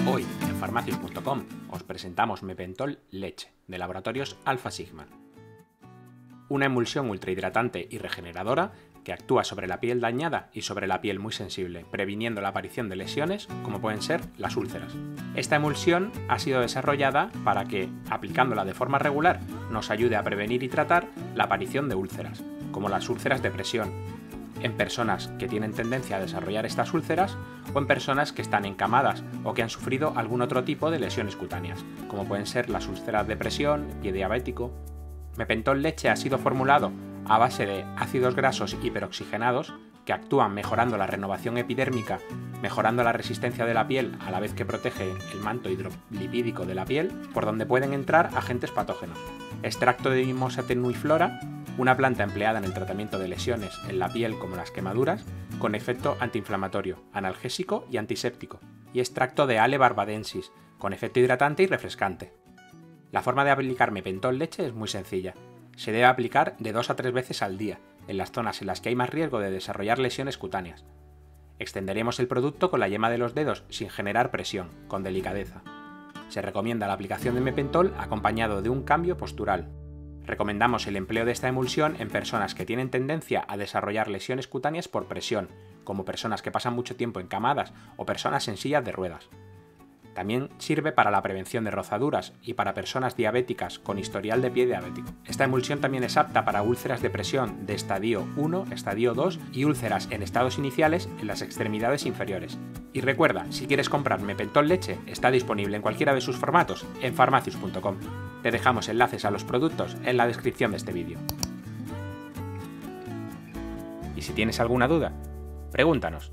enfarmacias.com os presentamos Mepentol Leche, de Laboratorios Alpha Sigma. Una emulsión ultrahidratante y regeneradora que actúa sobre la piel dañada y sobre la piel muy sensible, previniendo la aparición de lesiones como pueden ser las úlceras. Esta emulsión ha sido desarrollada para que, aplicándola de forma regular, nos ayude a prevenir y tratar la aparición de úlceras, como las úlceras de presión, en personas que tienen tendencia a desarrollar estas úlceras o en personas que están encamadas o que han sufrido algún otro tipo de lesiones cutáneas, como pueden ser las úlceras de presión, pie diabético. Mepentol leche ha sido formulado a base de ácidos grasos hiperoxigenados que actúan mejorando la renovación epidérmica, mejorando la resistencia de la piel a la vez que protege el manto hidrolipídico de la piel, por donde pueden entrar agentes patógenos. Extracto de Mimosa tenuiflora una planta empleada en el tratamiento de lesiones en la piel como las quemaduras, con efecto antiinflamatorio, analgésico y antiséptico, y extracto de Ale barbadensis, con efecto hidratante y refrescante. La forma de aplicar mepentol leche es muy sencilla. Se debe aplicar de 2 a 3 veces al día, en las zonas en las que hay más riesgo de desarrollar lesiones cutáneas. Extenderemos el producto con la yema de los dedos sin generar presión, con delicadeza. Se recomienda la aplicación de mepentol acompañado de un cambio postural, Recomendamos el empleo de esta emulsión en personas que tienen tendencia a desarrollar lesiones cutáneas por presión, como personas que pasan mucho tiempo encamadas o personas en sillas de ruedas. También sirve para la prevención de rozaduras y para personas diabéticas con historial de pie diabético. Esta emulsión también es apta para úlceras de presión de estadio 1, estadio 2 y úlceras en estados iniciales en las extremidades inferiores. Y recuerda, si quieres comprar Mepentol leche, está disponible en cualquiera de sus formatos en farmacius.com. Te dejamos enlaces a los productos en la descripción de este vídeo. Y si tienes alguna duda, pregúntanos.